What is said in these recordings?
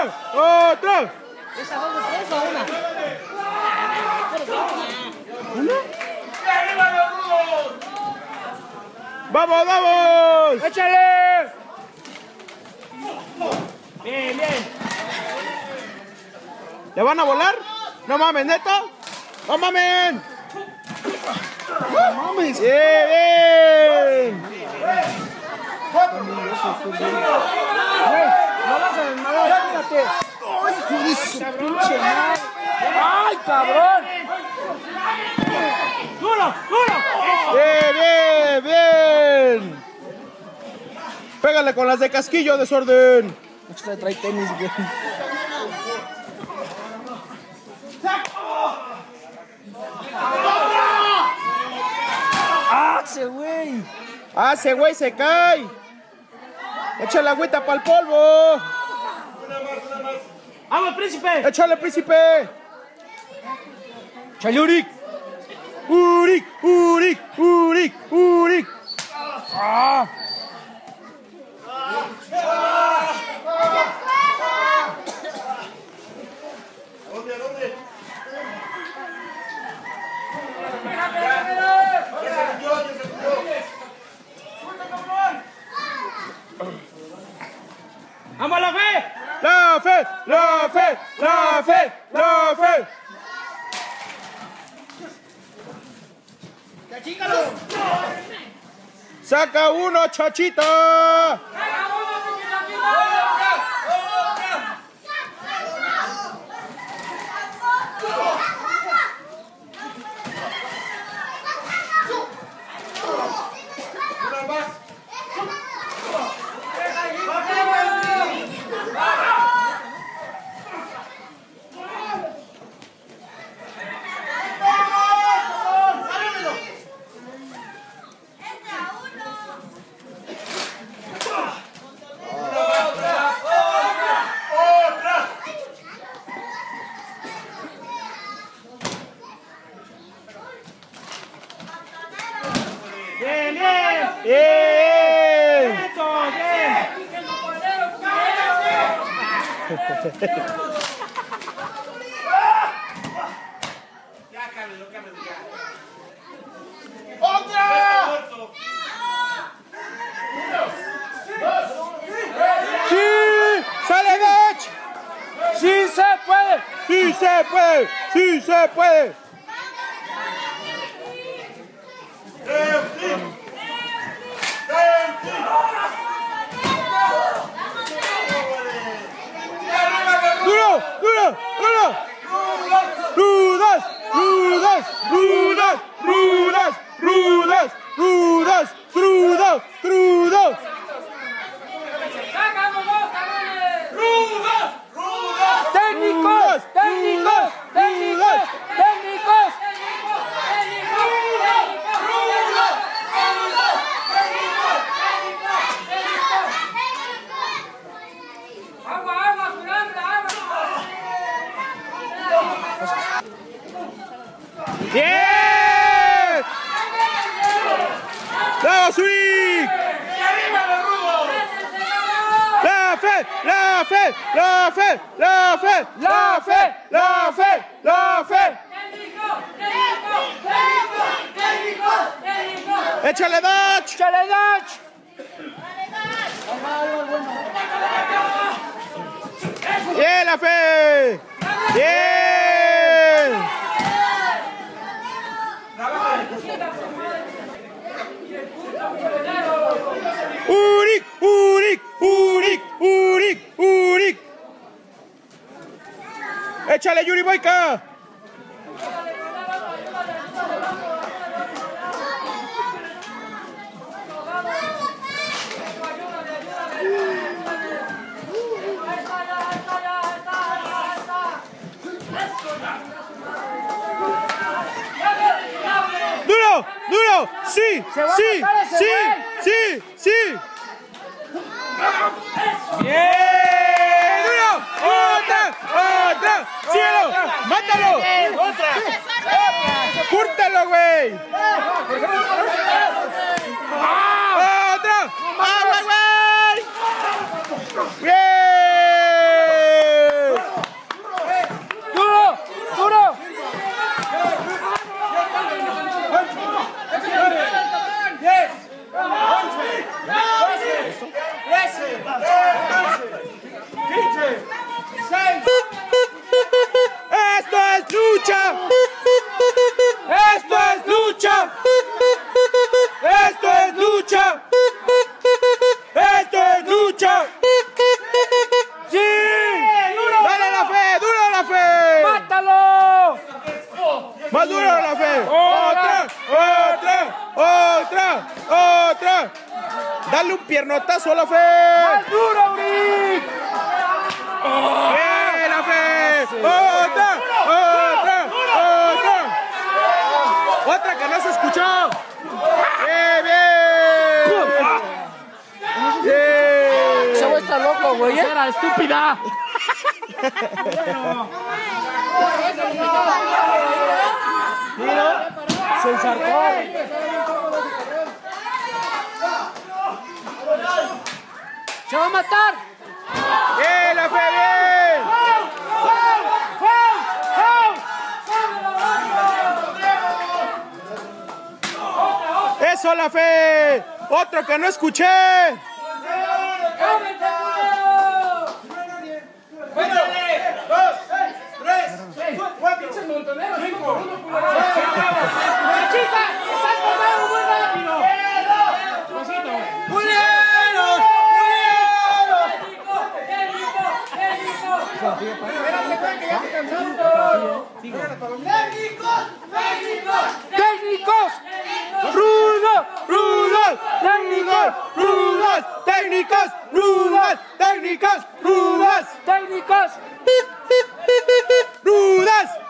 ¿Esa tres o una? ¡Vamos, vamos! ¡Échale! Bien, bien. ¿Le van a volar? No mames, neta. No mames. No mames. Bien, bien. No vas a desmadrar, fíjate. ¡Ay, pinche madre! ¡Ay, cabrón! ¡Duro, duro! Bien, bien, bien. Pégale con las de casquillo, desorden. Usted trae tenis, güey. ¡Ah, ese güey! Ah, ese güey se cae. Echa la agüita para el polvo. ¡Vamos, príncipe! Échale, príncipe. Chale, Uric. Uric, Uric, Uric, Uric. Ah. ¡Vamos a la fe! La fe, la fe, la fe, la fe. Saca uno, chachita. ¡Bien, bien! Bien. ¡Eso, bien! Sí, sale Dutch. ¡Sí se puede! Sí se puede, sí se puede. Duro, duro. Rudas, rudas, rudas, rudas, rudas, rudas, crudo, crudo. ¡La fe! ¡La fe! ¡La fe! ¡La fe! ¡Échale Dutch! ¡Chale, Dutch! ¡Bien, la fe! ¡Bien! ¡Uric! ¡Uric! ¡Uric! ¡Uric! ¡Uric! ¡Échale, Yuri Boyka! ¡Duro! ¡Duro! ¡Sí! ¡Sí! ¡Sí! ¡Sí! ¡Sí! ¡Bien! ¡Duro! ¡Otra! ¡Otra! ¡Cielo! ¡Mátalo! ¡Otra! ¡Cúrtalo, güey! Güey. ¿eh? ¡Era estúpida! Se ensartó. ¡Se va a matar! Bien, la fe, bien. Eso, la fe. Otro que no escuché. ¡Chica! ¡Estás corriendo muy rápido! ¡Técnicos! ¡Rudos! ¡Rudos! ¡Técnicos! ¡Rudos! ¡Técnicos! ¡Rudos! ¡Técnicos! ¡Rudos! ¡Técnicos! ¡Rudas!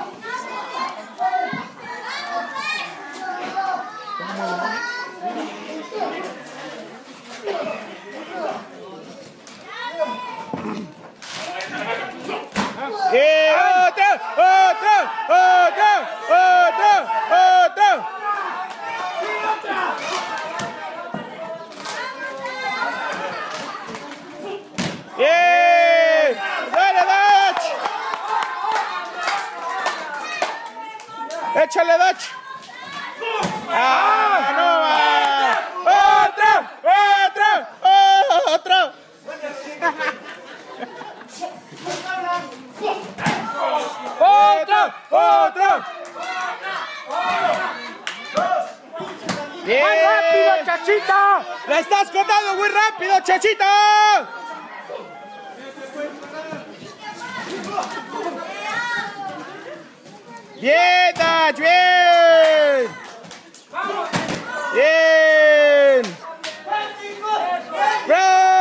¡Eh! ¡Otra! ¡Otra! ¡Otra! ¡Otra! ¡Otra! ¡Bien! ¡Dale, Dutch! ¡Échale, Dutch! ¡Ah! ¡No va! ¡Otra! ¡Otra! ¡Otra! ¡Otra! ¡Otra! ¡Bien! ¡Más rápido, chachita! ¡La estás contando muy rápido, chachita! ¡Bien, Dach! ¡Bien! ¡Bien! ¡Bravo!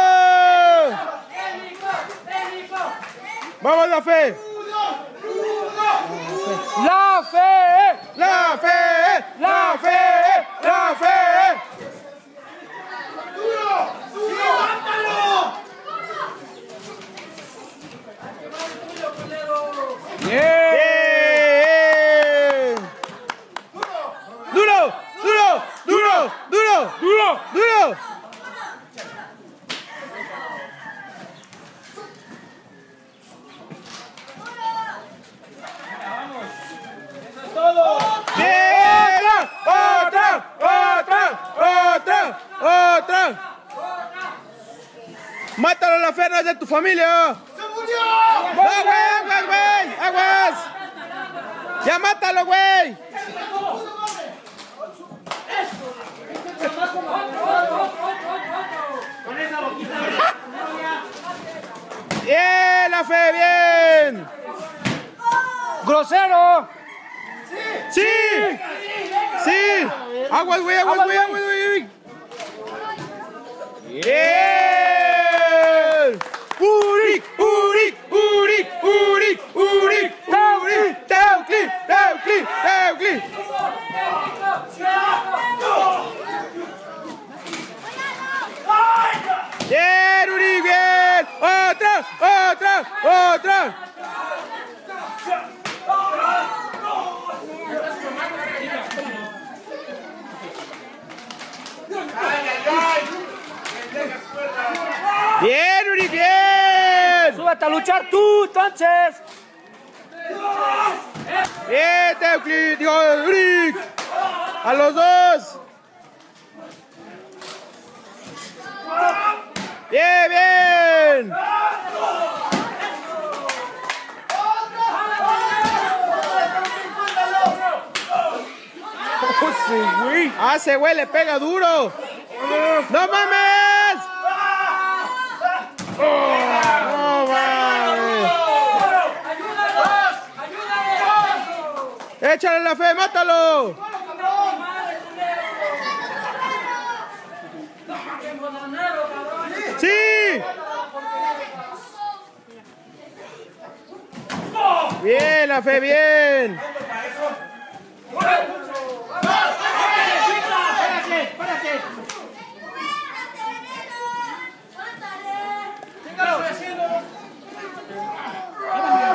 ¡Vamos, la fe! ¡La fe! ¡La fe! ¡La fe! ¡La fe! ¡Bien! ¡Duro! ¡Duro! ¡Duro! ¡Duro! ¡Duro! ¡Duro! ¡Bien! ¡Otra! ¡Otra! ¡Otra! ¡Otra! ¡Mátalo a la ferna de tu familia! ¡Se murió! ¡Aguas, güey! ¡Aguas! ¡Ya mátalo, güey! ¡Bien, la fe! ¡Bien! ¡Grosero! ¡Sí! ¡Sí! ¡Aguas, güey! ¡Aguas, güey! ¡Aguas, güey! ¡Bien! ¡Uri! ¡Uri! ¡Uri! ¡Uri! ¡Uri! ¡Uri! ¡Teucli! ¡Teucli! ¡Teucli! ¡Bien, Uri! ¡Bien! ¡Otra! ¡Otra! ¡Otra! ¡Bien, Uri! ¡Bien! ¡Súbete a luchar tú, entonces! ¡Bien, Teucli! ¡Digo, Uri! ¡A los dos! ¡Ah, ese güey pega duro! ¡No mames! ¡No mames! Échale la fe, mátalo. Sí. Bien, la fe, bien. Espérate.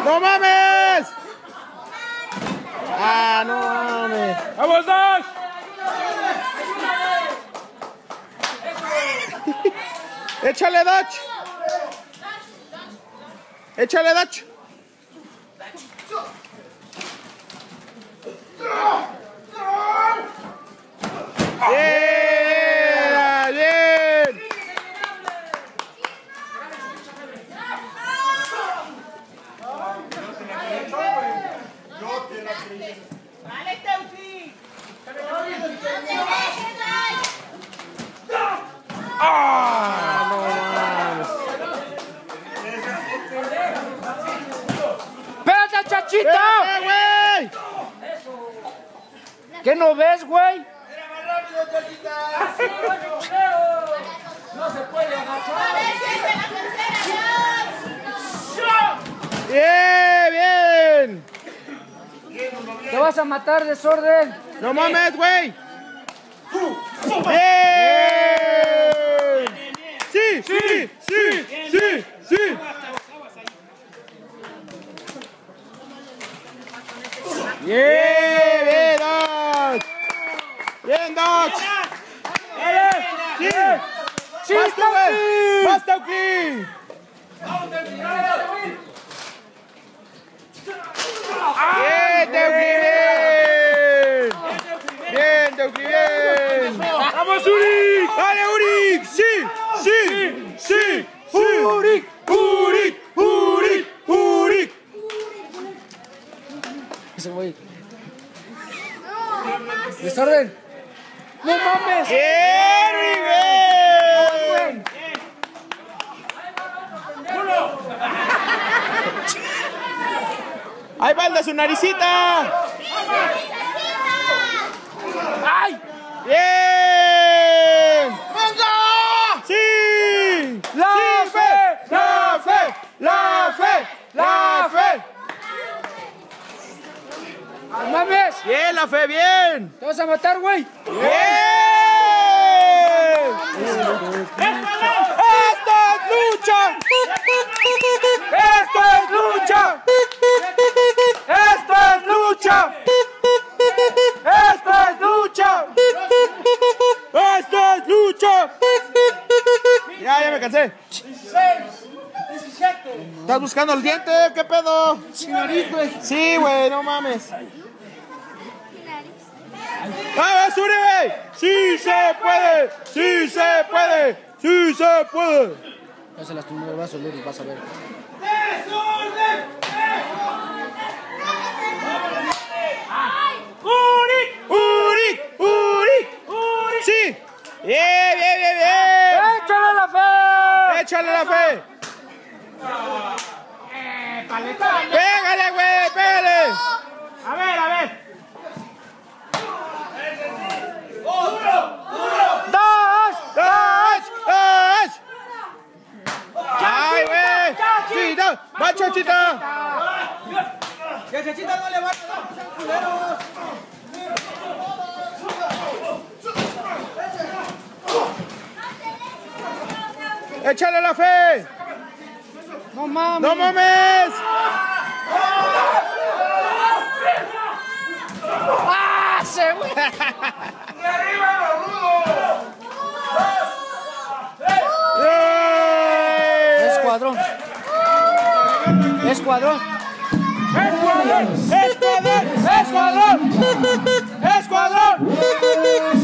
¡No mames! Ah, no mames. ¡Vamos, dos! Échale Dutch. Échale Dutch. ¿Qué no ves, güey? Bien, bien. Te vas a matar, desorden. No mames, güey. Bien. Sí, sí, sí, sí, sí. Bien, bien, Dodge. Bien, Dodge. Sí. ¡Sí, Más tú, güey. Tauki. Bien, Tauki, bien. Bien. ¡Vamos, Uri! ¡Dale, Uric! ¡Sí! ¡Sí! ¡Sí! ¡Uric! ¡Uric! ¡Uric! ¡Uric! Ese güey. Desorden. ¡No mames! ¡Bien, Miguel! ¡Ahí va el de su naricita! ¡Ay! ¡Bien! ¡Venga! ¡Sí! ¡La ¡Sí, fe! ¡La fe! ¡La fe! ¡La fe! ¡No mames! ¡Bien, la fe! ¡Bien! ¡Te vas a matar, güey! ¡Bien! ¡Esto es lucha! Ya me cansé. ¿Estás buscando el diente? ¿Qué pedo? Sin nariz, güey. Sí, güey, no mames. ¡Vamos, Uri, güey! ¡Sí se puede! ¡Sí se puede! ¡Sí se puede! Ya se lastimó el brazo, Luri, vas a ver. ¡Uri! ¡Uri! ¡Sí! ¡Bien, bien, bien, ¡Échale la fe! ¡Pégale, güey! ¡Pégale! A ver, a ver. ¡Dos! ¡Dash! ¡Dash! ¡Ay, güey! ¡Chita! ¡Va, chachita! ¡Échale la fe! ¡No mames! ¡No mames! ¡Ah, se güey! ¡Eh! Escuadrón. Escuadrón. ¡Escuadrón! ¡Escuadrón! ¡Escuadrón! ¡Escuadrón! ¡Escuadrón!